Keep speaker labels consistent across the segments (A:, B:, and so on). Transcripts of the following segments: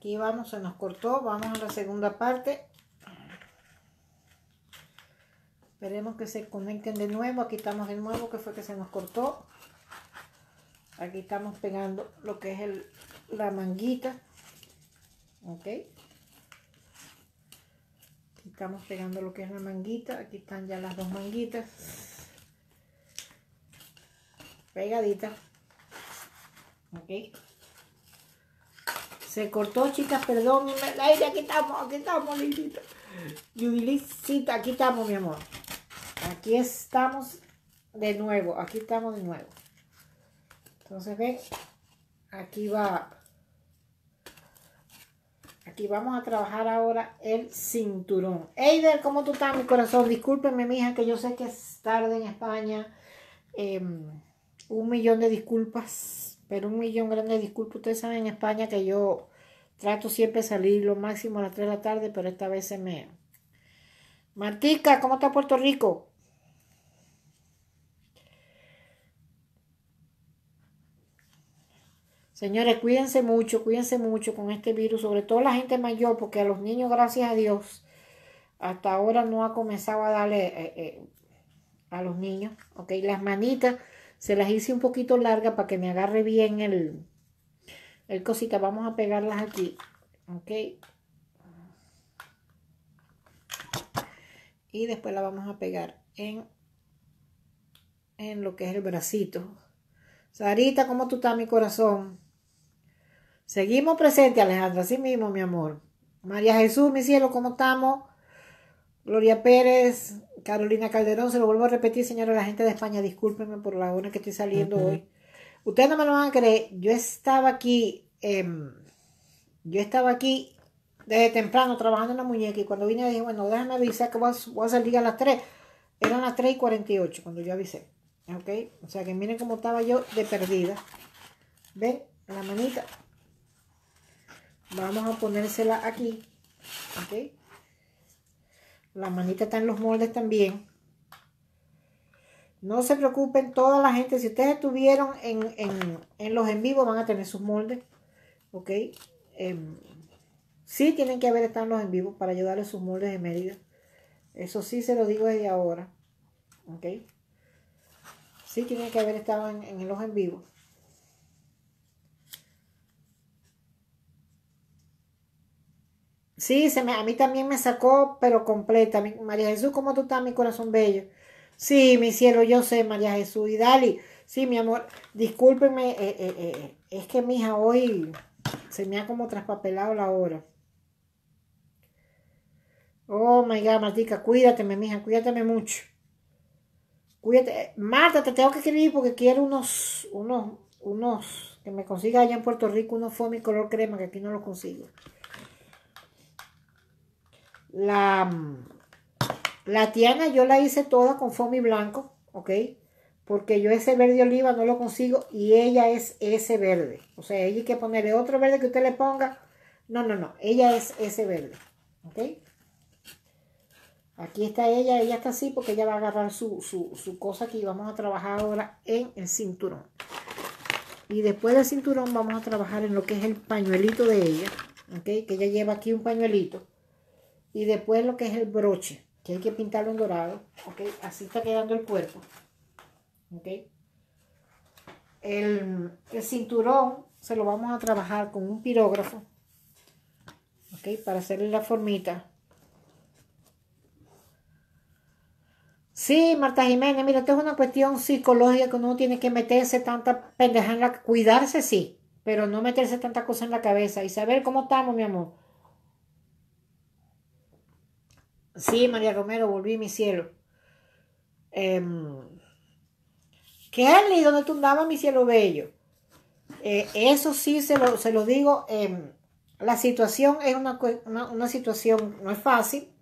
A: Aquí vamos, se nos cortó. Vamos a la segunda parte. Esperemos que se conecten de nuevo. Aquí estamos de nuevo, que fue que se nos cortó. Aquí estamos pegando lo que es el, la manguita. Ok. Aquí estamos pegando lo que es la manguita. Aquí están ya las dos manguitas. Pegaditas. Ok. Se cortó, chicas, perdón. Aire, aquí estamos, aquí estamos, lindita. Judilicita, aquí estamos, mi amor. Aquí estamos de nuevo, aquí estamos de nuevo. Entonces, ven, aquí va. Aquí vamos a trabajar ahora el cinturón. Eider, ¿cómo tú estás, mi corazón? Discúlpeme, mija, que yo sé que es tarde en España. Em, un millón de disculpas, pero un millón grande de disculpas. Ustedes saben en España que yo trato siempre de salir lo máximo a las 3 de la tarde, pero esta vez se me... Martica, ¿cómo está Puerto Rico? Señores, cuídense mucho, cuídense mucho con este virus, sobre todo la gente mayor, porque a los niños, gracias a Dios, hasta ahora no ha comenzado a darle eh, eh, a los niños, ok, las manitas se las hice un poquito largas para que me agarre bien el, el cosita, vamos a pegarlas aquí, ok, y después la vamos a pegar en, en lo que es el bracito. Sarita, ¿cómo tú estás, mi corazón? Seguimos presentes, Alejandra, así mismo, mi amor. María Jesús, mi cielo, ¿cómo estamos? Gloria Pérez, Carolina Calderón, se lo vuelvo a repetir, señora, la gente de España, discúlpenme por la hora que estoy saliendo hoy. Ustedes no me lo van a creer, yo estaba aquí, em, yo estaba aquí desde temprano trabajando en la muñeca y cuando vine dije, bueno, déjame avisar que voy a, voy a salir a las 3. Eran las 3 y 48 cuando yo avisé. ¿Ok? O sea que miren cómo estaba yo de perdida. ¿Ven? La manita. Vamos a ponérsela aquí. ¿Ok? La manita está en los moldes también. No se preocupen, toda la gente, si ustedes estuvieron en, en, en los en vivo, van a tener sus moldes. ¿Ok? Eh, sí tienen que haber estado en los en vivo para ayudarles sus moldes de Mérida. Eso sí se lo digo desde ahora. ¿Ok? Sí tienen que haber estado en, en los en vivo. Sí, se me, a mí también me sacó, pero completa. María Jesús, ¿cómo tú estás, mi corazón bello? Sí, mi cielo, yo sé, María Jesús. Y Dali, sí, mi amor, discúlpeme, eh, eh, eh, es que mi hija hoy se me ha como traspapelado la hora. Oh, my God, Martica, cuídate, mi hija, cuídate mucho. Cuídate. Marta, te tengo que escribir porque quiero unos, unos, unos, que me consiga allá en Puerto Rico unos foamy color crema, que aquí no los consigo. La, la tiana yo la hice toda con foamy blanco, ¿ok? Porque yo ese verde oliva no lo consigo y ella es ese verde. O sea, ella hay que ponerle otro verde que usted le ponga. No, no, no. Ella es ese verde, ¿ok? Aquí está ella, ella está así porque ella va a agarrar su, su, su cosa aquí. Vamos a trabajar ahora en el cinturón. Y después del cinturón vamos a trabajar en lo que es el pañuelito de ella, ¿ok? Que ella lleva aquí un pañuelito. Y después lo que es el broche, que hay que pintarlo en dorado. ¿ok? Así está quedando el cuerpo. ¿ok? El, el cinturón se lo vamos a trabajar con un pirógrafo. ¿ok? Para hacerle la formita. Sí, Marta Jiménez, mira, esto es una cuestión psicológica que uno tiene que meterse tanta pendeja en la... Cuidarse, sí, pero no meterse tanta cosa en la cabeza y saber cómo estamos, mi amor. Sí, María Romero, volví mi cielo. Eh, Kelly, ¿dónde tú andabas, mi cielo bello? Eh, eso sí se lo, se lo digo. Eh, la situación es una, una, situación, no es fácil,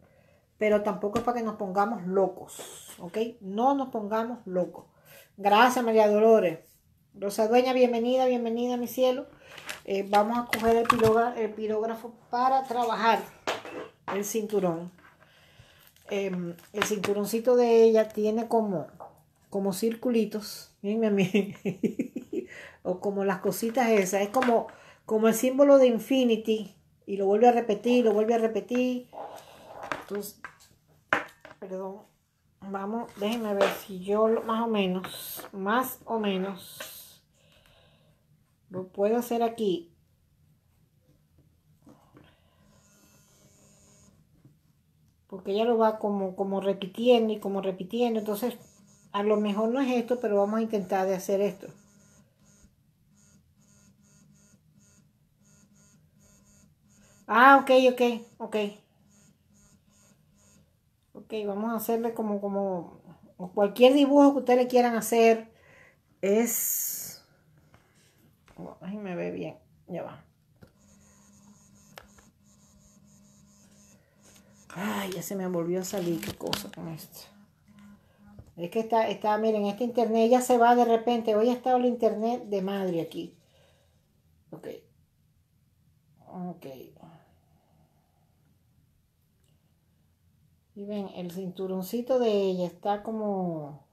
A: pero tampoco es para que nos pongamos locos, ¿ok? No nos pongamos locos. Gracias, María Dolores. Rosa Dueña, bienvenida, bienvenida, mi cielo. Eh, vamos a coger el pirógrafo para trabajar el cinturón eh, el cinturoncito de ella tiene como, como circulitos, miren mí, o como las cositas esas, es como, como el símbolo de infinity, y lo vuelve a repetir, lo vuelve a repetir. Entonces, perdón, vamos, déjenme ver si yo más o menos, más o menos, lo puedo hacer aquí. Porque ella lo va como, como repitiendo y como repitiendo. Entonces, a lo mejor no es esto, pero vamos a intentar de hacer esto. Ah, ok, ok, ok. Ok, vamos a hacerle como, como, cualquier dibujo que ustedes quieran hacer. Es... Ahí me ve bien, ya va. Ay, ya se me volvió a salir, qué cosa con esto. Es que está, está, miren, este internet ya se va de repente. Hoy ha estado el internet de madre aquí. Ok. Ok. Y ven, el cinturoncito de ella está como...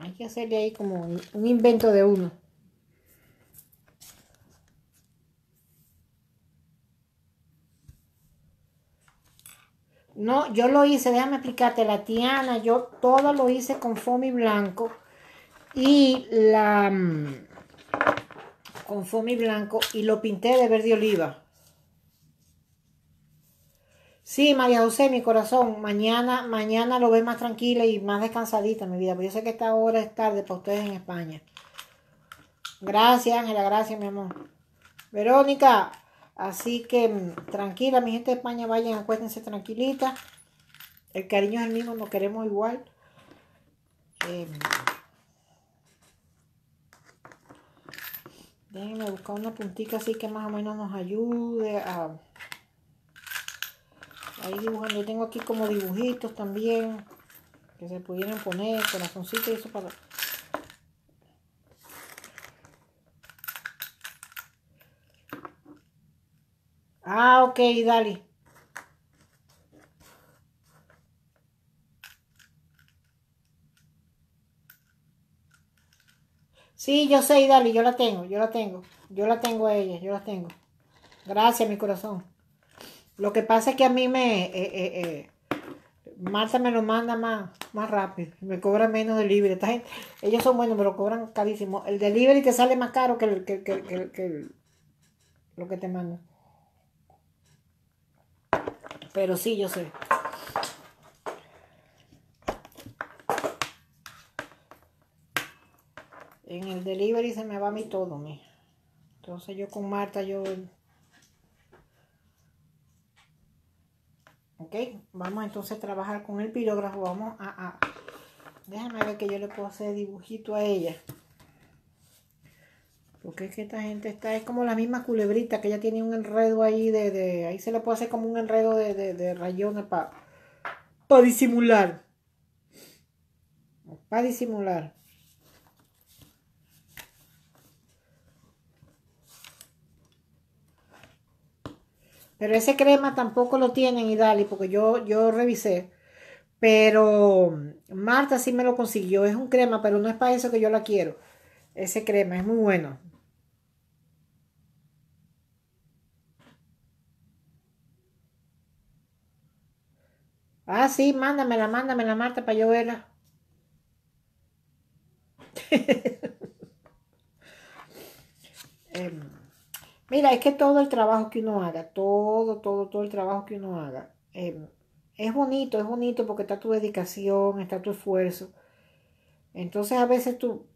A: Hay que hacerle ahí como un invento de uno. No, yo lo hice, déjame explicarte, la Tiana, yo todo lo hice con foamy blanco y la... Mm, con foamy blanco y lo pinté de verde oliva. Sí, María José, mi corazón, mañana, mañana lo ves más tranquila y más descansadita, mi vida, porque yo sé que esta hora es tarde para ustedes en España. Gracias, Ángela, gracias, mi amor. Verónica, así que mm, tranquila, mi gente de España, vayan, acuérdense tranquilita. El cariño es el mismo, nos queremos igual. Eh, Déjenme buscar una puntita así que más o menos nos ayude a... Ahí dibujando. Yo tengo aquí como dibujitos también. Que se pudieran poner, corazoncitos y eso para... Ah, ok, dale. Sí, yo sé, Dali, yo la tengo, yo la tengo. Yo la tengo a ella, yo la tengo. Gracias, mi corazón. Lo que pasa es que a mí me... Eh, eh, eh, Marta me lo manda más, más rápido. Me cobra menos delivery. Esta gente, ellos son buenos, me lo cobran carísimo. El delivery te sale más caro que, que, que, que lo que te manda. Pero sí, yo sé. En el delivery se me va mí todo, mi. Entonces yo con Marta, yo... Ok, vamos entonces a trabajar con el pirógrafo. Vamos a, Déjame ver que yo le puedo hacer dibujito a ella. Porque es esta gente está, es como la misma culebrita, que ella tiene un enredo ahí de, ahí se le puede hacer como un enredo de, de, de rayones para para disimular. Para disimular. Pero ese crema tampoco lo tienen, Idali, porque yo, yo revisé. Pero Marta sí me lo consiguió. Es un crema, pero no es para eso que yo la quiero. Ese crema es muy bueno. Ah, sí, mándamela, mándamela, Marta, para yo verla. eh, Mira, es que todo el trabajo que uno haga, todo, todo, todo el trabajo que uno haga, em, es bonito, es bonito porque está tu dedicación, está tu esfuerzo. Entonces a veces tú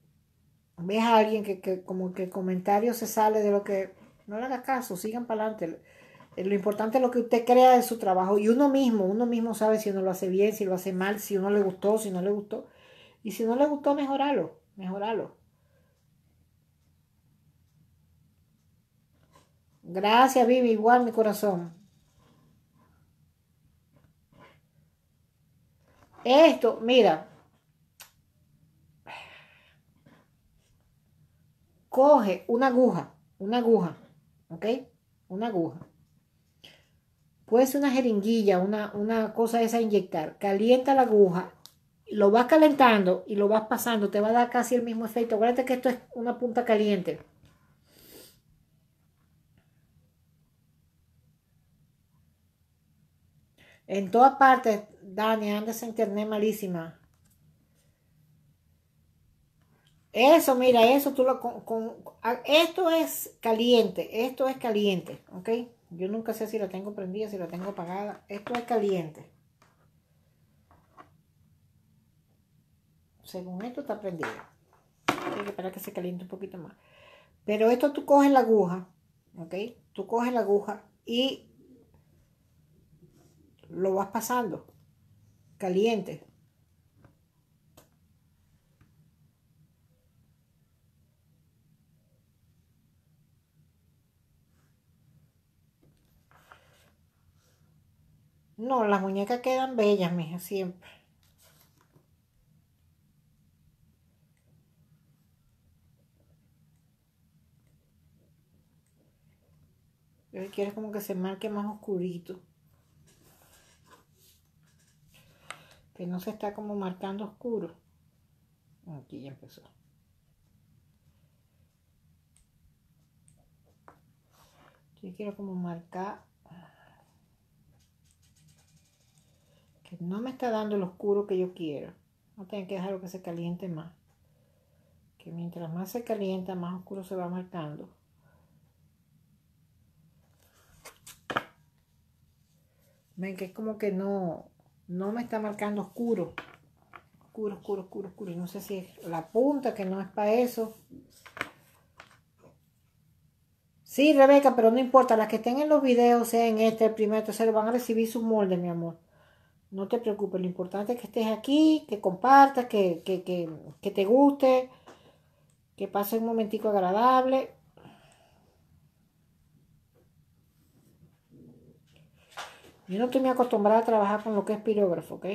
A: ves a alguien que, como que el comentario se sale de lo que no le haga caso, sigan para adelante. Lo importante es lo que usted crea de su trabajo y uno mismo, uno mismo sabe si uno lo hace bien, si lo hace mal, si uno le gustó, si no le gustó. Y si no le gustó, mejoralo, mejoralo. Gracias, Vivi, igual mi corazón. Esto, mira. Coge una aguja, una aguja, ¿ok? Una aguja. Puede ser una jeringuilla, una, una cosa esa inyectar. Calienta la aguja lo vas calentando y lo vas pasando, te va a dar casi el mismo efecto. Acuérdate que esto es una punta caliente. En todas partes, Dani, anda esa internet malísima. Eso, mira, eso tú lo con, esto es caliente, esto es caliente, ¿ok? Yo nunca sé si la tengo prendida, si la tengo apagada. Esto es caliente. Según esto está prendido. Hay que esperar que se caliente un poquito más. Pero esto tú coges la aguja, ¿ok? Tú coges la aguja y lo vas pasando caliente. No, las muñecas quedan bellas, mija, siempre. Yo quiero como que se marque más oscurito. Que no se está como marcando oscuro. Aquí ya empezó. Yo quiero como marcar que no me está dando el oscuro que yo quiero. No tengo que dejarlo que se caliente más. Que mientras más se calienta, más oscuro se va marcando. Ven que es como que no, no me está marcando oscuro. Oscuro, oscuro, oscuro, oscuro. No sé si es la punta, que no es para eso. Sí, Rebeca, pero no importa. Las que estén en los videos, sea en este, el primero, el tercero, van a recibir su molde, mi amor. No te preocupes. Lo importante es que estés aquí, que compartas, que, que, que, que te guste, que pase un momentico agradable. Yo no estoy muy acostumbrada a trabajar con lo que es pirógrafo, ¿ok?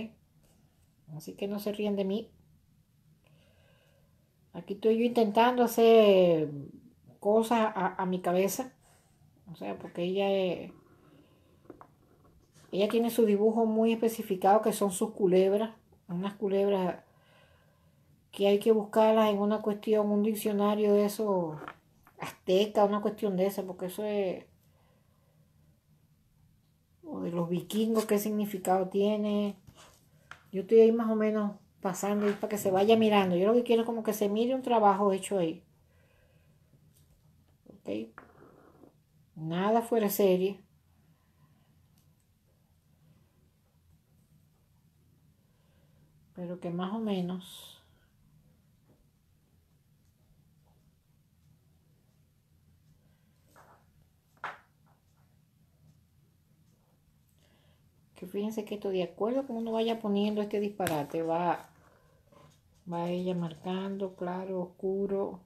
A: Así que no se ríen de mí. Aquí estoy yo intentando hacer cosas a, mi cabeza. O sea, porque ella es, ella tiene su dibujo muy especificado que son sus culebras. Unas culebras que hay que buscarlas en una cuestión, un diccionario de eso azteca, una cuestión de esa, porque eso es o de los vikingos, qué significado tiene. Yo estoy ahí más o menos pasando ahí para que se vaya mirando. Yo lo que quiero es como que se mire un trabajo hecho ahí. ¿Ok? Nada fuera de serie. Pero que más o menos que fíjense que esto de acuerdo como uno vaya poniendo este disparate va va ella marcando claro oscuro.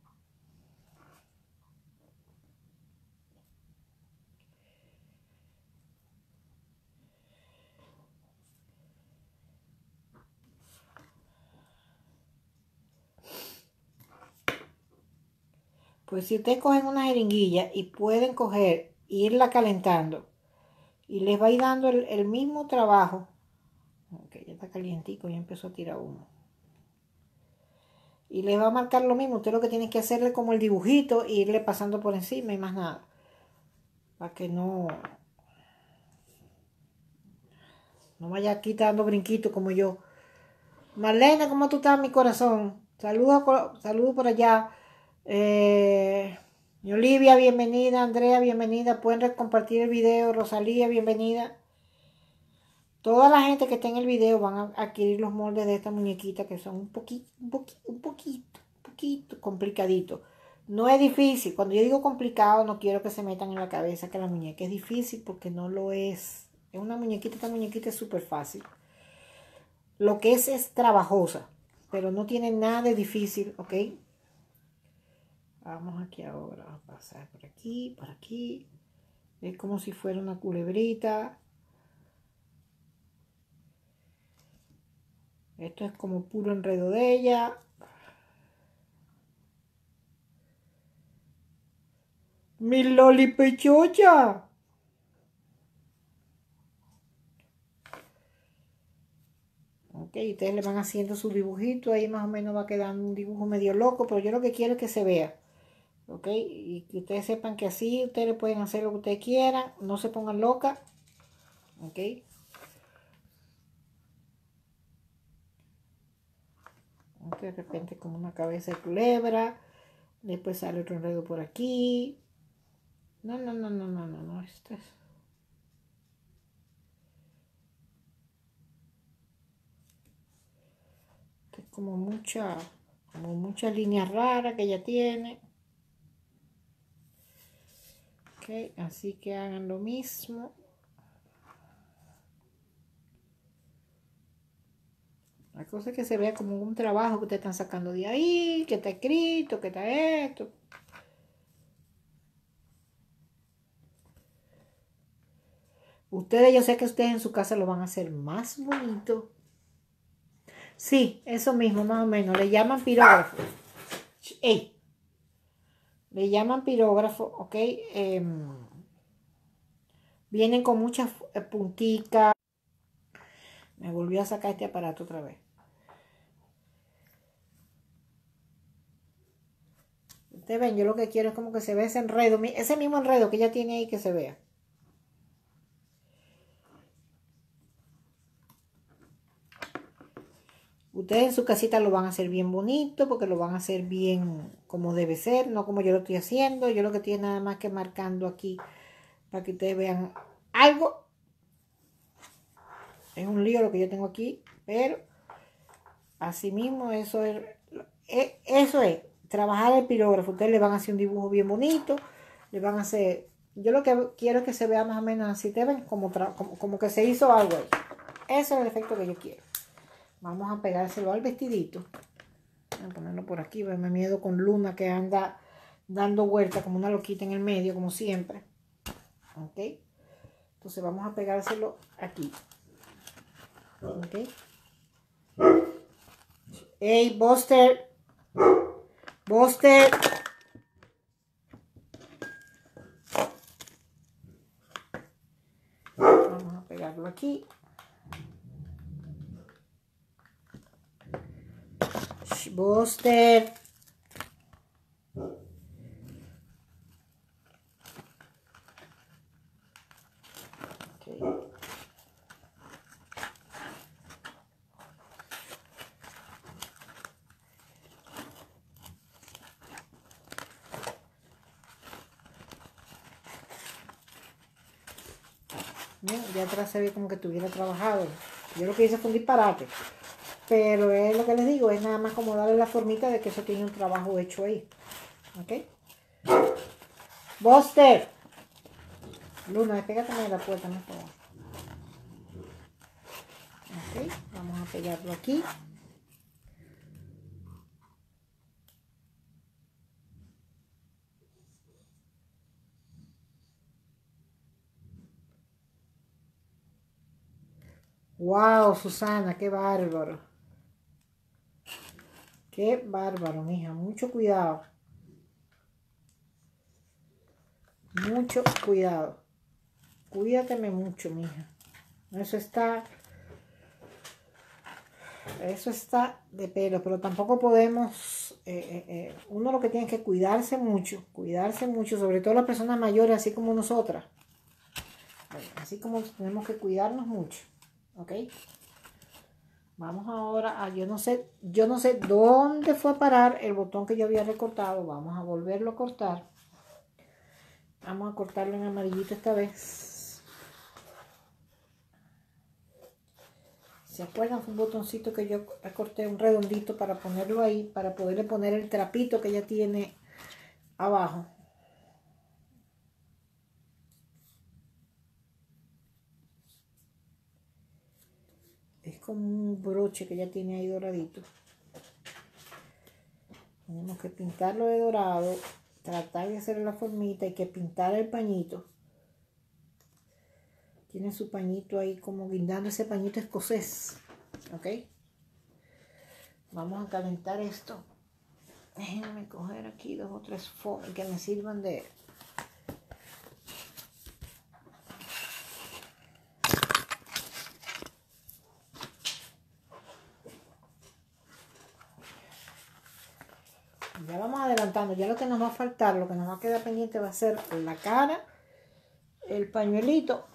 A: Pues si ustedes cogen una jeringuilla y pueden coger, irla calentando y les va a ir dando el, mismo trabajo. Ok, ya está calientico, ya empezó a tirar humo. Y les va a marcar lo mismo. Usted lo que tiene que hacerle como el dibujito e irle pasando por encima y más nada. Para que no, no vaya quitando brinquito como yo. Marlene, ¿cómo tú estás, mi corazón? Saludos, saludos por allá. Eh, Olivia, bienvenida. Andrea, bienvenida. Pueden compartir el video. Rosalía, bienvenida. Toda la gente que está en el video van a adquirir los moldes de esta muñequita que son un poquito, un poquito, un poquito, un poquito complicadito. No es difícil. Cuando yo digo complicado, no quiero que se metan en la cabeza que la muñeca es difícil porque no lo es. Es una muñequita, esta muñequita es súper fácil. Lo que es es trabajosa, pero no tiene nada de difícil, ¿ok? Vamos aquí ahora a pasar por aquí, por aquí. Es como si fuera una culebrita. Esto es como puro enredo de ella. Mi loli pechocha. Ok, ustedes le van haciendo su dibujito, ahí más o menos va quedando un dibujo medio loco, pero yo lo que quiero es que se vea. Ok, y que ustedes sepan que así ustedes pueden hacer lo que ustedes quieran, no se pongan locas. Ok. De repente como una cabeza de culebra. Después sale otro enredo por aquí. No, no, no, no, no, no, no. Este es... Es como mucha, como mucha línea rara que ella tiene. Ok, así que hagan lo mismo. La cosa es que se vea como un trabajo que ustedes están sacando de ahí, que está escrito, que está esto. Ustedes, yo sé que ustedes en su casa lo van a hacer más bonito. Sí, eso mismo, más o menos. Le llaman pirógrafo. Ey. Le llaman pirógrafo, ¿ok? Em, vienen con muchas eh, punticas. Me volvió a sacar este aparato otra vez. Ustedes ven, yo lo que quiero es como que se vea ese enredo, ese mismo enredo que ella tiene ahí que se vea. Ustedes en su casita lo van a hacer bien bonito porque lo van a hacer bien como debe ser, no como yo lo estoy haciendo. Yo lo que estoy nada más que marcando aquí para que ustedes vean algo. Es un lío lo que yo tengo aquí, pero así mismo eso es, e, eso es trabajar el pirógrafo. Ustedes le van a hacer un dibujo bien bonito, le van a hacer... Yo lo que quiero es que se vea más o menos así, ¿te ven? Como, como, como que se hizo algo ahí. Ese es el efecto que yo quiero. Vamos a pegárselo al vestidito. Voy a ponerlo por aquí. Verme miedo con Luna que anda dando vuelta como una loquita en el medio, como siempre. ¿Ok? Entonces vamos a pegárselo aquí. ¿Ok? Hey, Buster. Buster. Vamos a pegarlo aquí. Buster. ya atrás se ve como que tuviera trabajado. Yo lo que hice fue un disparate. Pero es lo que les digo, es nada más como darle la formita de que eso tiene un trabajo hecho ahí. ¿Ok? Buster. Luna, despégate de la puerta, por favor. Ok, vamos a pegarlo aquí. Wow, Susana, qué bárbaro. Qué bárbaro, mija. Mucho cuidado. Mucho cuidado. Cuídateme mucho, mija. Eso está... Eso está de pelo, pero tampoco podemos... Eh, eh, eh, uno lo que tiene que cuidarse mucho. Cuidarse mucho, sobre todo las personas mayores, así como nosotras. Así como tenemos que cuidarnos mucho. ¿ok? Vamos ahora a, yo no sé, yo no sé dónde fue a parar el botón que yo había recortado. Vamos a volverlo a cortar. Vamos a cortarlo en amarillito esta vez. ¿Se acuerdan? Fue un botoncito que yo recorté un redondito para ponerlo ahí, para poderle poner el trapito que ya tiene abajo. Como un broche que ya tiene ahí doradito. Tenemos que pintarlo de dorado, tratar de hacer la formita, hay que pintar el pañito. Tiene su pañito ahí como guindando ese pañito escocés. ¿Ok? Vamos a calentar esto. Déjenme coger aquí dos o tres que me sirvan de Ya vamos adelantando. Ya lo que nos va a faltar, lo que nos va a quedar pendiente va a ser la cara, el pañuelito.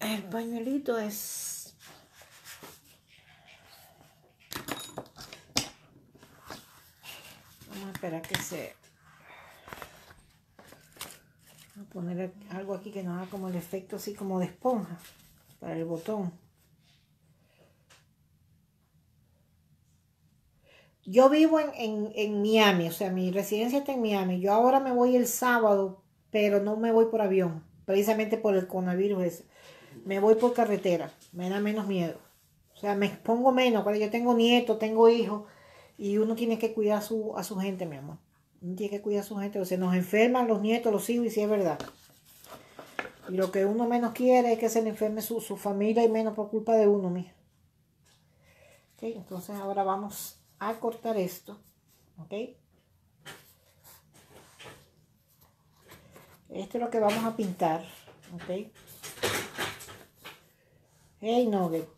A: El pañuelito es... Vamos a esperar que se... Voy a poner algo aquí que nos haga como el efecto así como de esponja para el botón. Yo vivo en, Miami, o sea, mi residencia está en Miami. Yo ahora me voy el sábado, pero no me voy por avión, precisamente por el coronavirus Me voy por carretera, me da menos miedo. O sea, me expongo menos. Cuando yo tengo nietos, tengo hijos, y uno tiene que cuidar a su, a su gente, mi amor. Uno tiene que cuidar a su gente, o sea, nos enferman los nietos, los hijos, y si es verdad. Y lo que uno menos quiere es que se le enferme su, familia y menos por culpa de uno, mija. entonces ahora vamos a cortar esto, ¿ok? Esto es lo que vamos a pintar, ¿ok? Hey, Nugget.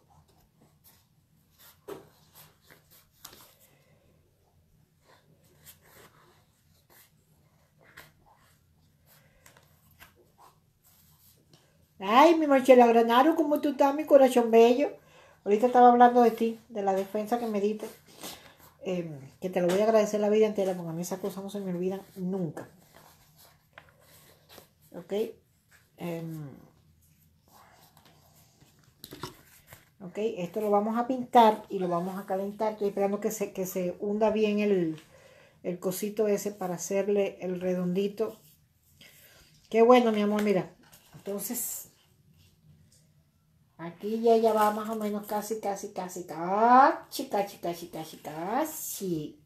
A: Ay, mi Marcela Granaro, ¿cómo tú estás, mi corazón bello? Ahorita estaba hablando de ti, de la defensa que me diste. Em, que te lo voy a agradecer la vida entera, porque a mí esas cosas no se me olvidan nunca. ¿Ok? Em, ok, esto lo vamos a pintar y lo vamos a calentar. Estoy esperando que se, que se hunda bien el, el cosito ese para hacerle el redondito. Qué bueno, mi amor, mira. Entonces, Aquí ya, ya va más o menos casi, casi, casi, casi, casi, casi, casi, casi.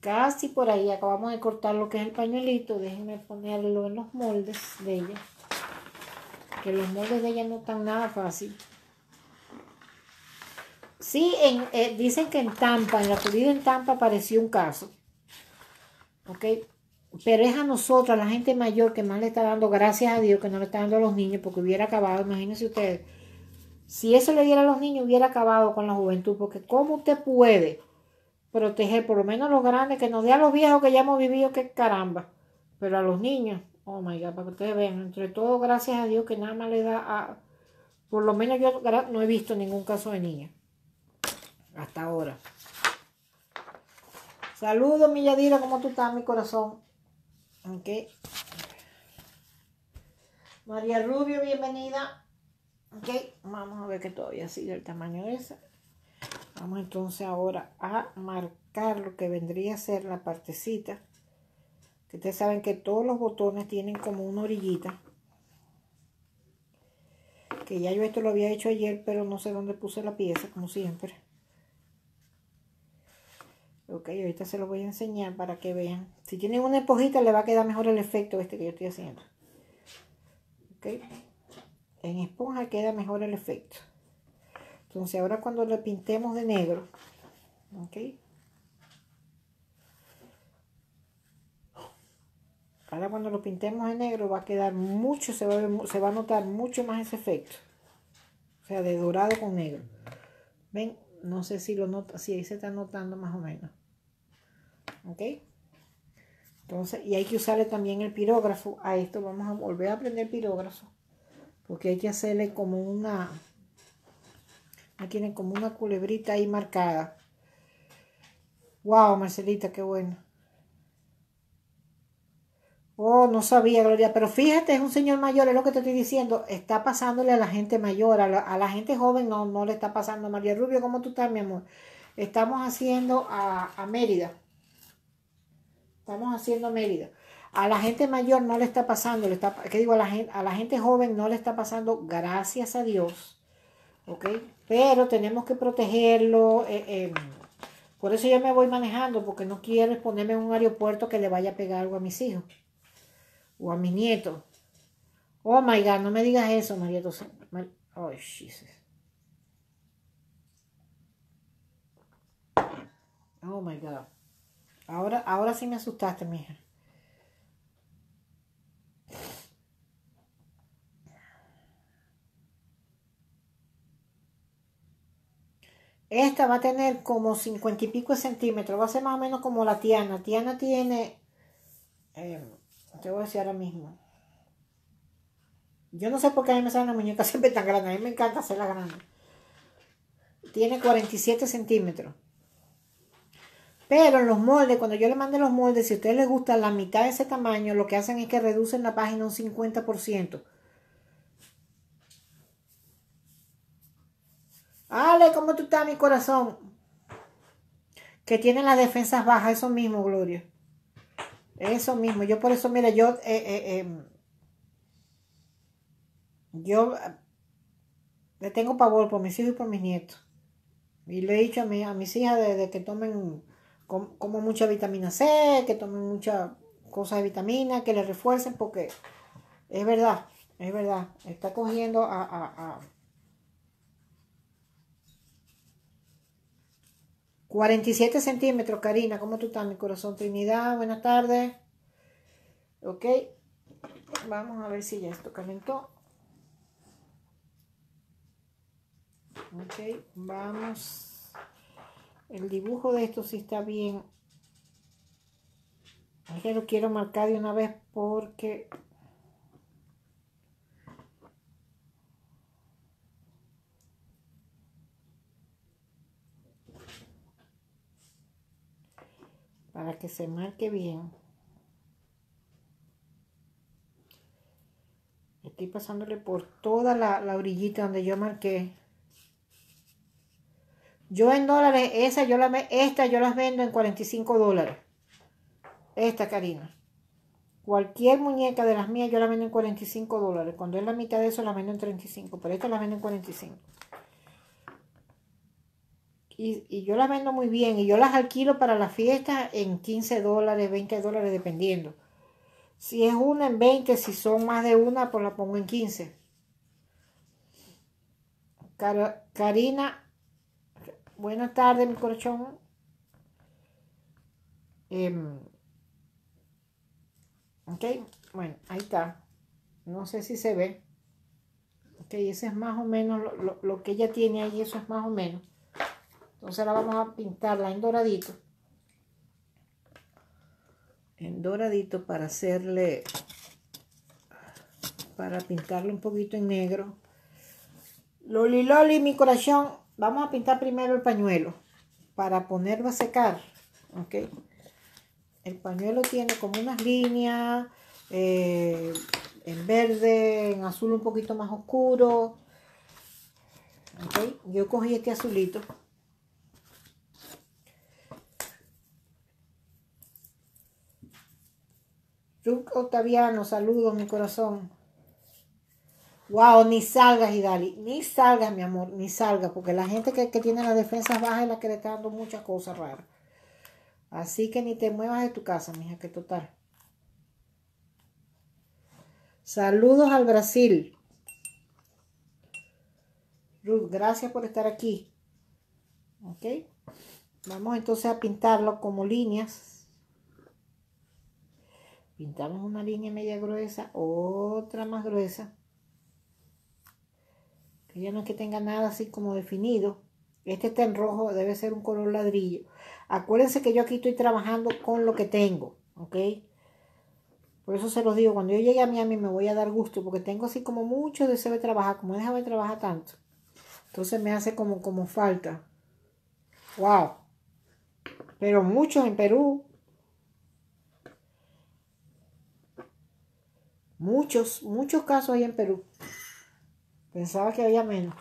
A: Casi por ahí acabamos de cortar lo que es el pañuelito. Déjenme ponerlo en los moldes de ella. Que los moldes de ella no están nada fácil. Sí, en, eh, dicen que en Tampa, en la subida en Tampa apareció un caso. ¿Ok? Pero es a nosotros, a la gente mayor, que más le está dando, gracias a Dios, que no le está dando a los niños, porque hubiera acabado, imagínense ustedes, si eso le diera a los niños, hubiera acabado con la juventud, porque ¿cómo usted puede proteger por lo menos a los grandes, que nos dé a los viejos que ya hemos vivido, que caramba, pero a los niños, oh my God, para que ustedes vean, entre todo, gracias a Dios, que nada más le da a, por lo menos yo no he visto ningún caso de niña, hasta ahora. Saludos, mi Yadira, ¿cómo tú estás, mi corazón? Ok. María Rubio, bienvenida. Ok, vamos a ver que todavía sigue el tamaño ese. Vamos entonces ahora a marcar lo que vendría a ser la partecita. Que ustedes saben que todos los botones tienen como una orillita. Que ya yo esto lo había hecho ayer, pero no sé dónde puse la pieza, como siempre. Ok, ahorita se lo voy a enseñar para que vean. Si tienen una esponjita le va a quedar mejor el efecto este que yo estoy haciendo. Ok. En esponja queda mejor el efecto. Entonces ahora cuando lo pintemos de negro. Ok. Ahora cuando lo pintemos de negro va a quedar mucho, se va, se va a notar mucho más ese efecto. O sea, de dorado con negro. Ven, no sé si lo nota, si ahí se está notando más o menos. ¿Ok? Entonces, y hay que usarle también el pirógrafo. A esto vamos a volver a aprender pirógrafo. Porque hay que hacerle como una... Aquí tienen como una culebrita ahí marcada. Wow, Marcelita, qué bueno. Oh, no sabía, Gloria. Pero fíjate, es un señor mayor, es lo que te estoy diciendo. Está pasándole a la gente mayor. A la, gente joven no, no le está pasando. María Rubio, ¿cómo tú estás, mi amor? Estamos haciendo a, a Mérida. Estamos haciendo Mérida. A la gente mayor no le está pasando, le está, ¿qué digo? A la, gente, a la gente joven no le está pasando, gracias a Dios. ¿Ok? Pero tenemos que protegerlo. Eh, eh, por eso yo me voy manejando, porque no quiero exponerme en un aeropuerto que le vaya a pegar algo a mis hijos o a mis nietos. Oh my God, no me digas eso, María Oh, Jesus. Oh my God. Ahora, ahora sí me asustaste, mija. Esta va a tener como 50 y pico de centímetros. Va a ser más o menos como la Tiana. Tiana tiene... Eh, te voy a decir ahora mismo. Yo no sé por qué a mí me salen las muñecas siempre tan grandes. A mí me encanta hacerlas grandes. Tiene 47 centímetros. Pero en los moldes, cuando yo le mande los moldes, si a ustedes les gusta la mitad de ese tamaño, lo que hacen es que reducen la página un 50%. Ale, ¿cómo tú estás, mi corazón? Que tienen las defensas bajas, eso mismo, Gloria. Eso mismo. Yo por eso, mira, yo, eh, eh, em, yo eh, le tengo pavor por mis hijos y por mis nietos. Y le he dicho a, mi, a mis hijas de, que tomen como mucha vitamina C, que tomen muchas cosas de vitamina, que le refuercen, porque es verdad, es verdad. Está cogiendo a 47 centímetros, Karina. ¿Cómo tú estás, mi corazón? Trinidad, buenas tardes. Ok. Vamos a ver si ya esto calentó. Ok, vamos. El dibujo de esto sí está bien. Ya lo quiero marcar de una vez porque para que se marque bien. Estoy pasándole por toda la, la orillita donde yo marqué. Yo en dólares, esa yo la, esta yo las vendo en 45 dólares. Esta, Karina. Cualquier muñeca de las mías yo la vendo en 45 dólares. Cuando es la mitad de eso la vendo en 35. Pero esta la vendo en 45 y, yo las vendo muy bien y yo las alquilo para la fiesta en 15 dólares, 20 dólares dependiendo. Si es una en 20, si son más de una, pues la pongo en 15. Karina, buenas tardes, mi corazón. Em, ok, bueno, ahí está. No sé si se ve. Ok, ese es más o menos lo, lo que ella tiene ahí, eso es más o menos. Entonces ahora vamos a pintarla en doradito. En doradito para hacerle, para pintarle un poquito en negro. Loli, Loli, mi corazón. Vamos a pintar primero el pañuelo para ponerlo a secar. ¿Ok? El pañuelo tiene como unas líneas eh, en verde, en azul un poquito más oscuro. ¿Ok? Yo cogí este azulito. Ruth Octaviano, saludos, mi corazón. Wow, ni salgas, Idali, ni salgas, mi amor, ni salgas, porque la gente que, tiene las defensas bajas es la que le está dando muchas cosas raras. Así que ni te muevas de tu casa, mija, que total. Saludos al Brasil. Ruth, gracias por estar aquí. Ok. Vamos entonces a pintarlo como líneas pintamos una línea media gruesa, otra más gruesa, que ya no es que tenga nada así como definido. Este está en rojo, debe ser un color ladrillo. Acuérdense que yo aquí estoy trabajando con lo que tengo, ¿ok? Por eso se los digo, cuando yo llegue a Miami me voy a dar gusto, porque tengo así como mucho deseo de trabajar, como déjame de trabajar tanto. Entonces me hace como, como falta. ¡Wow! Pero muchos en Perú, Muchos, muchos casos hay en Perú. Pensaba que había menos.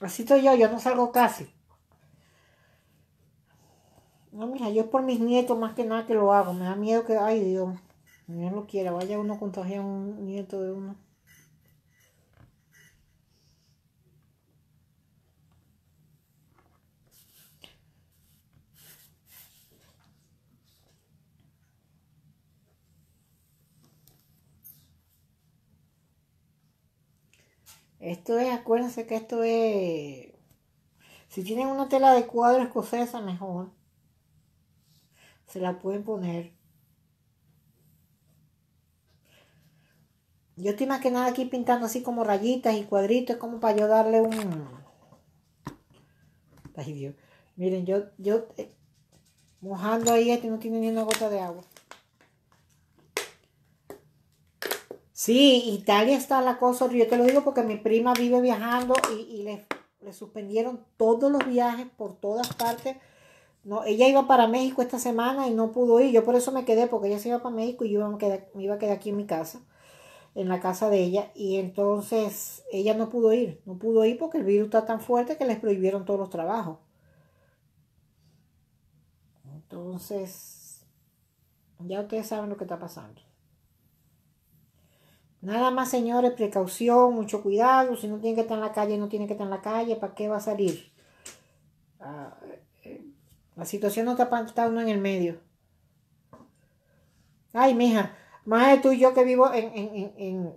A: Así estoy yo, yo no salgo casi. No, mira, yo por mis nietos más que nada que lo hago. Me da miedo que, ay Dios, Dios lo quiera, vaya uno a contagiar a un nieto de uno. Esto es, acuérdense que esto es, si tienen una tela de cuadro escocesa, mejor. se la pueden poner. Yo estoy más que nada aquí pintando así como rayitas y cuadritos, como para yo darle un... Ay Dios. Miren, yo, yo eh, mojando ahí este no tiene ni una gota de agua. Sí, Italia está la cosa, yo te lo digo porque mi prima vive viajando y, le, suspendieron todos los viajes por todas partes. No, ella iba para México esta semana y no pudo ir. Yo por eso me quedé, porque ella se iba para México y yo me, me iba a quedar aquí en mi casa, en la casa de ella. Y entonces ella no pudo ir. No pudo ir porque el virus está tan fuerte que les prohibieron todos los trabajos. Entonces, ya ustedes saben lo que está pasando. Nada más, señores, precaución, mucho cuidado. Si no tiene que estar en la calle, no tiene que estar en la calle. ¿Para qué va a salir? Ah, eh, la situación no está para uno en el medio. Ay, mija, más de tú yo que vivo en, en, en,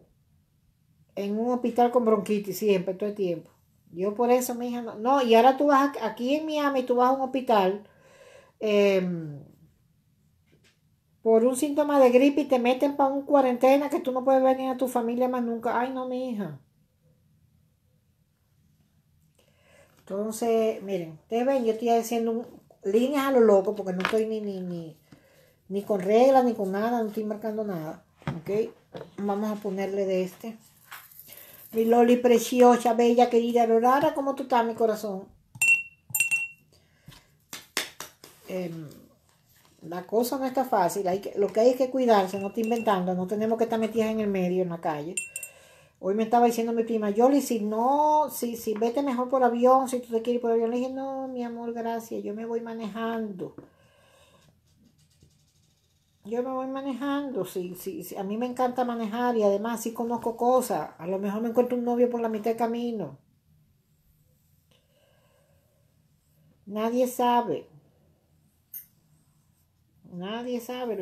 A: en, un hospital con bronquitis siempre, todo el tiempo. Yo por eso, mija, no. No, y ahora tú vas aquí en Miami, tú vas a un hospital. Eh, por un síntoma de gripe y te meten para un cuarentena que tú no puedes venir a tu familia más nunca. Ay, no, mi hija. Entonces, miren, ustedes ven, yo estoy haciendo líneas a lo loco porque no estoy ni, ni, ni, ni con reglas ni con nada, no estoy marcando nada. ¿Ok? Vamos a ponerle de este. Mi Loli preciosa, bella, querida, Lorara, ¿cómo tú estás, mi corazón? Eh, la cosa no está fácil, hay que, lo que hay es que cuidarse, no está inventando, no tenemos que estar metidas en el medio, en la calle. Hoy me estaba diciendo mi prima, Yoli, si no, si, si vete mejor por avión, si tú te quieres ir por avión. Le dije, no, mi amor, gracias, yo me voy manejando. Yo me voy manejando, sí, sí, sí, a mí me encanta manejar y además sí conozco cosas. A lo mejor me encuentro un novio por la mitad del camino. Nadie sabe. Nadie sabe.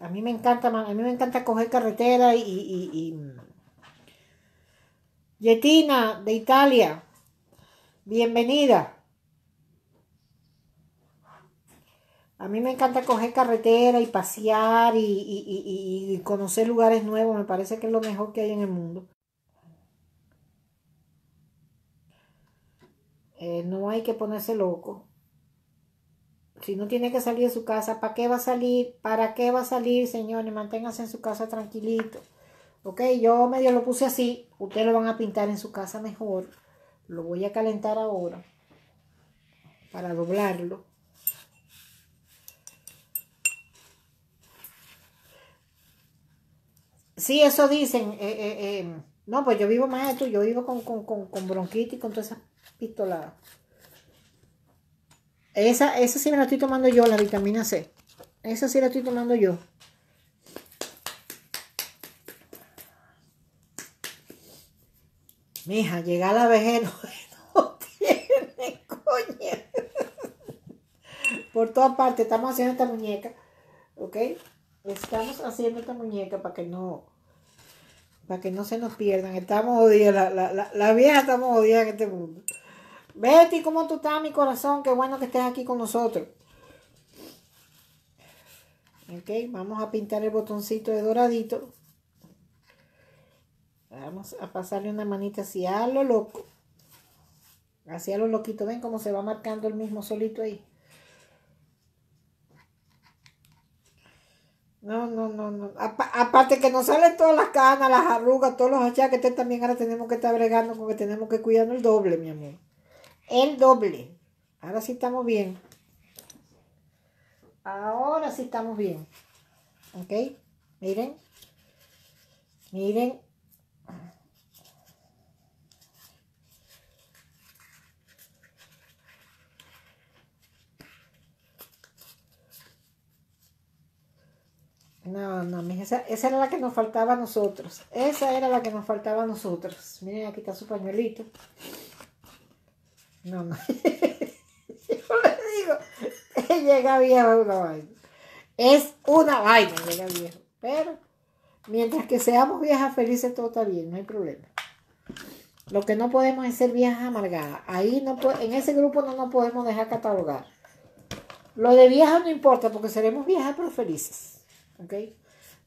A: A mí me encanta, a mí me encanta coger carretera y, y, Yetina de Italia, bienvenida. A mí me encanta coger carretera y pasear y, conocer lugares nuevos. Me parece que es lo mejor que hay en el mundo. Eh, no hay que ponerse loco. Si no tiene que salir de su casa, ¿para qué va a salir? ¿Para qué va a salir, señores? Manténgase en su casa tranquilito. Ok, yo medio lo puse así. Ustedes lo van a pintar en su casa mejor. Lo voy a calentar ahora. Para doblarlo. Sí, eso dicen. Eh, eh, eh, no, pues yo vivo más tú. Yo vivo con, con, con, con bronquitis y con todas esas pistoladas. Esa, esa sí me la estoy tomando yo, la vitamina C. Esa sí la estoy tomando yo. Mija, llega la vejez, no, tiene coña. Por todas partes, estamos haciendo esta muñeca. ¿Ok? Estamos haciendo esta muñeca para que no para que no se nos pierdan. Estamos odiados, la, la, la, la vieja estamos odiadas en este mundo. Betty, ¿cómo tú estás, mi corazón? Qué bueno que estés aquí con nosotros. Ok, vamos a pintar el botoncito de doradito. Vamos a pasarle una manita así a lo loco. Así a lo loquito. Ven cómo se va marcando el mismo solito ahí. No, no, no, no. aparte que nos salen todas las canas, las arrugas, todos los achaques, también ahora tenemos que estar bregando porque tenemos que cuidarnos el doble, mi amor el doble. Ahora sí estamos bien. Ahora sí estamos bien. ¿Ok? Miren. Miren. No, no, esa, esa era la que nos faltaba a nosotros. Esa era la que nos faltaba a nosotros. Miren, aquí está su pañuelito. No, no. Yo le digo, llega viejo una vaina. Es una vaina, llega viejo. Pero mientras que seamos viejas felices, todo está bien, no hay problema. Lo que no podemos es ser viejas amargadas. Ahí no en ese grupo no nos podemos dejar catalogar. Lo de vieja no importa porque seremos viejas pero felices. ¿Ok?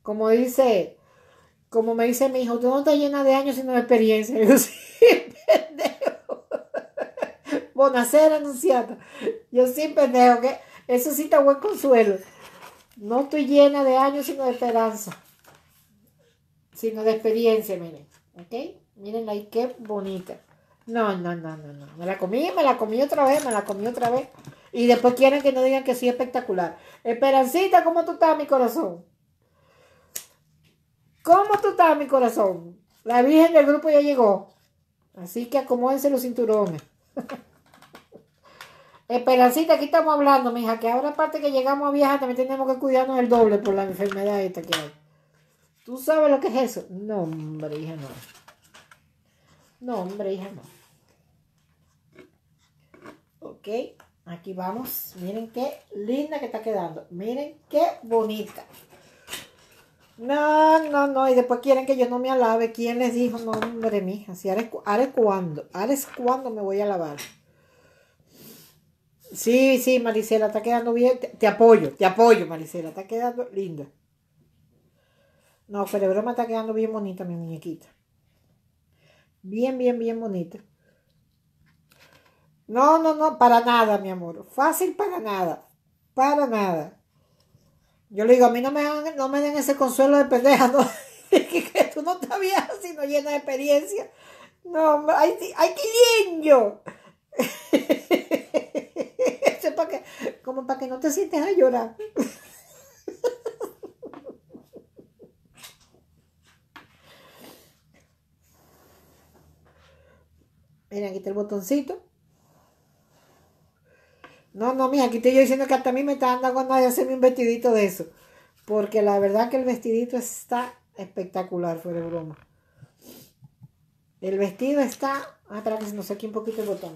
A: Como dice, como me dice mi hijo, tú no estás llena de años sino de experiencia. Yo sí, pendejo. Bonacera anunciada. Yo sí, pendejo, que eso sí está buen consuelo. No estoy llena de años sino de esperanza. Sino de experiencia, miren. ¿Ok? Miren ahí qué bonita. No, no, no, no, no. Me la comí, me la comí otra vez, me la comí otra vez. Y después quieren que no digan que sí espectacular. Esperancita, ¿cómo tú estás, mi corazón? ¿Cómo tú estás, mi corazón? La Virgen del grupo ya llegó. Así que acomódense los cinturones. Esperancita, aquí estamos hablando, mija, que ahora aparte que llegamos a viajar, también tenemos que cuidarnos el doble por la enfermedad esta que hay. ¿Tú sabes lo que es eso? No, hombre, hija, no. No, hombre, hija, no. Ok, aquí vamos. Miren qué linda que está quedando. Miren qué bonita. No, no, no. Y después quieren que yo no me alabe. ¿Quién les dijo? No, hombre, mija. Si ahora es, ahora me voy a lavar. Sí, sí, Maricela, está quedando bien. Te, apoyo, te apoyo, Maricela. Está quedando linda. No, pero broma está quedando bien bonita mi muñequita. Bien, bien, bien bonita. No, no, no, para nada, mi amor. Fácil para nada. Para nada. Yo le digo, a mí no me, no me den ese consuelo de pendeja, ¿no? que, que tú no estás vieja, sino llena de experiencia. No, hombre, ay, ay, para que, como para que no te sientes a llorar. Miren, aquí está el botoncito. No, no, mija, aquí estoy yo diciendo que hasta a mí me está dando ganas de hacerme un vestidito de eso. Porque la verdad que el vestidito está espectacular, fuera broma. El vestido está... Que se nos saque un poquito el botón.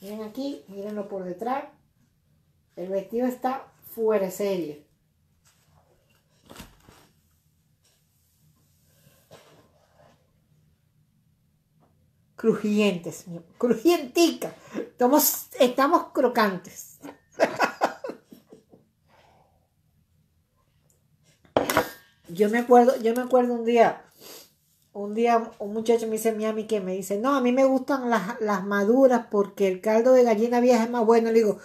A: Miren aquí, mírenlo por detrás. El vestido está fuera de serie. crujientes, crujientica. Estamos, estamos crocantes. Yo me acuerdo, yo me acuerdo un día, un día un muchacho me dice Miami que me dice, no, a mí me gustan las, las maduras porque el caldo de gallina vieja es más bueno. Le digo,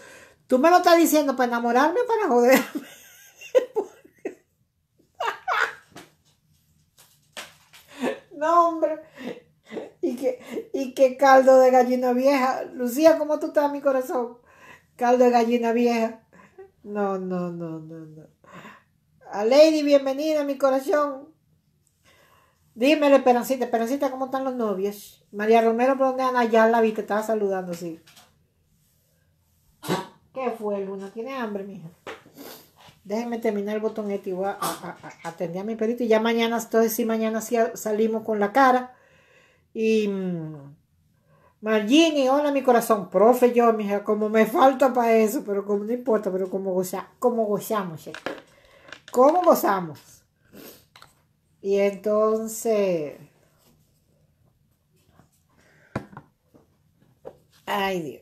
A: ¿tú me lo estás diciendo para enamorarme o para joderme? no, hombre. Y que, y que caldo de gallina vieja. Lucía, ¿cómo tú estás, mi corazón? Caldo de gallina vieja. No, no, no, no, no. A Lady, bienvenida, mi corazón. Dímelo, Esperancita. Esperancita, ¿cómo están los novios? María Romero, ¿por dónde anda? Ya la vi, te estaba saludando, sí. ¿Qué fue, Luna? ¿Tiene hambre, mija? Déjenme terminar el botonete y voy a, a, a, atender a mi perito. Y ya mañana, entonces sí, mañana sí salimos con la cara. Y Margini, hola mi corazón, profe yo, mija, como me falta para eso, pero como no importa, pero como, goza, como gozamos, ¿cómo gozamos? Y entonces, ay Dios.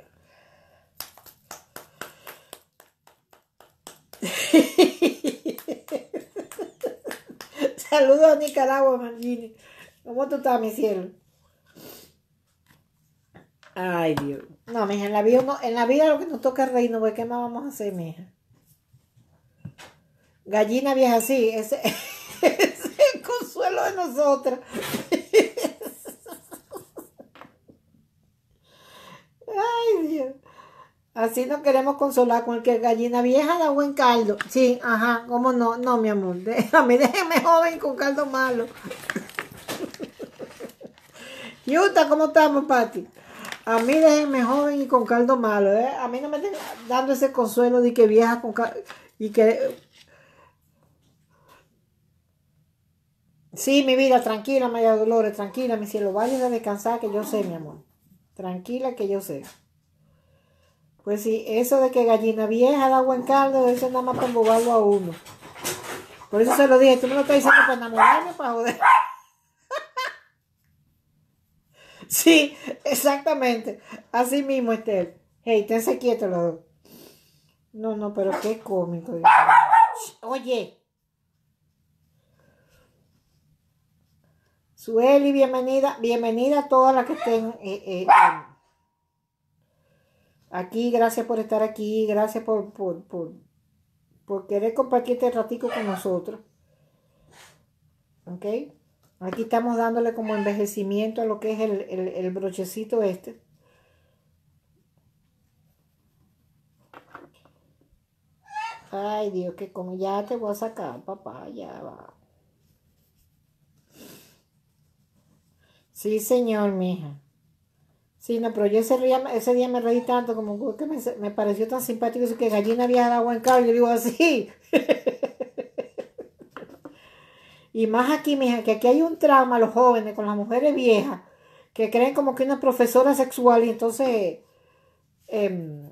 A: Saludos a Nicaragua, Margini. ¿Cómo tú estás, mi cielo? Ay, Dios. No, mija, en la vida, en la vida lo que nos toca es reino, pues, ¿qué más vamos a hacer, mija? Gallina vieja, sí, ese, ese es el consuelo de nosotras. Ay, Dios. Así nos queremos consolar que gallina vieja da buen caldo. Sí, ajá, ¿cómo no? No, mi amor, déjame, déjeme joven con caldo malo. Yuta, ¿cómo estamos, Pati? A mí déjenme joven y con caldo malo, ¿eh? A mí no me estén dando ese consuelo de que vieja con caldo y que... Sí, mi vida, tranquila, María Dolores, tranquila, mi cielo, vaya a descansar que yo sé, mi amor. Tranquila que yo sé. Pues sí, eso de que gallina vieja da buen caldo, eso es nada más para embobarlo a uno. Por eso se lo dije, tú me lo estás diciendo para enamorarme, para joder. Sí, exactamente. Así mismo, Estel. Hey, tense quieto los dos. No, no, pero qué cómico. Oye. Sueli, bienvenida, bienvenida a todas las que estén eh, eh, aquí. Gracias por estar aquí. Gracias por, por, por, querer compartir este ratico con nosotros. ¿Ok? Aquí estamos dándole como envejecimiento a lo que es el, el brochecito este. Ay, Dios, que como ya te voy a sacar, papá, ya va. Sí, señor, mija. Sí, no, pero yo ese día, ese día me reí tanto, como que me, pareció tan simpático eso que gallina había agua en. Yo digo así. y más aquí, mija, que aquí hay un trauma los jóvenes con las mujeres viejas, que creen como que una profesora sexual y entonces... Em,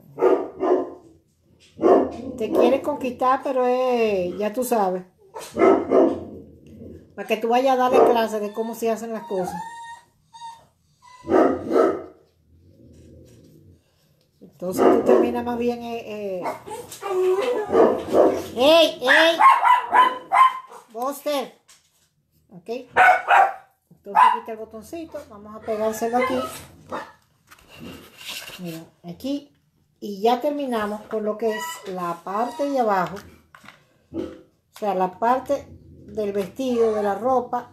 A: te quiere conquistar, pero es, ya tú sabes. Para que tú vayas a darle clase de cómo se hacen las cosas. Entonces tú terminas más bien. Eh, eh. ¡Ey! ¡Ey! Buster. ¿Ok? Entonces quita el botoncito. Vamos a pegárselo aquí. Mira, aquí y ya terminamos con lo que es la parte de abajo, o sea, la parte del vestido, de la ropa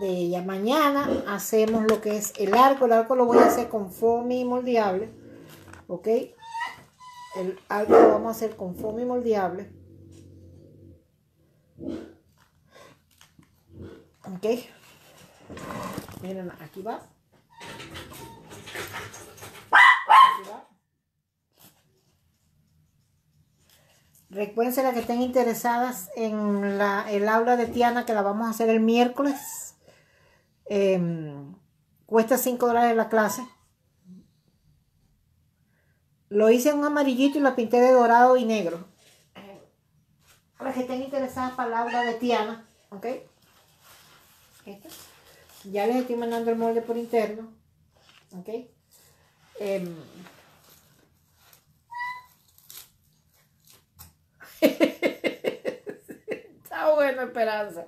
A: de ella. Mañana hacemos lo que es el arco, el arco lo voy a hacer con foamy moldeable, ¿ok? El arco lo vamos a hacer con foamy moldeable. ¿Ok? Miren, aquí va. Aquí va. Recuerden las que estén interesadas en la, el aula de Tiana que la vamos a hacer el miércoles. Em, cuesta 5 dólares la clase. Lo hice en un amarillito y lo pinté de dorado y negro. Para que estén interesadas aula de Tiana. ¿Ok? Ya les estoy mandando el molde por interno. ¿Ok? Em, Está bueno, Esperanza.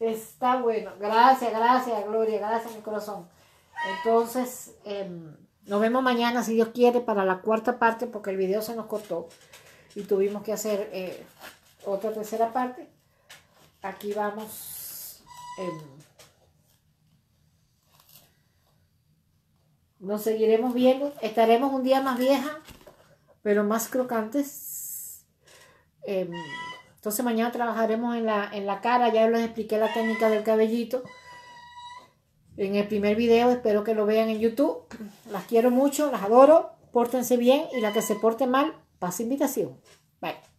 A: Está bueno. Gracias, gracias, Gloria. Gracias, mi corazón. Entonces, em, nos vemos mañana, si Dios quiere, para la cuarta parte, porque el video se nos cortó y tuvimos que hacer eh, otra tercera parte. Aquí vamos. Nos seguiremos viendo. Estaremos un día más vieja, pero más crocantes Em, entonces mañana trabajaremos en la, en la cara, ya les expliqué la técnica del cabellito en el primer video, espero que lo vean en YouTube. Las quiero mucho, las adoro, pórtense bien y la que se porte mal, pasa invitación. Bye.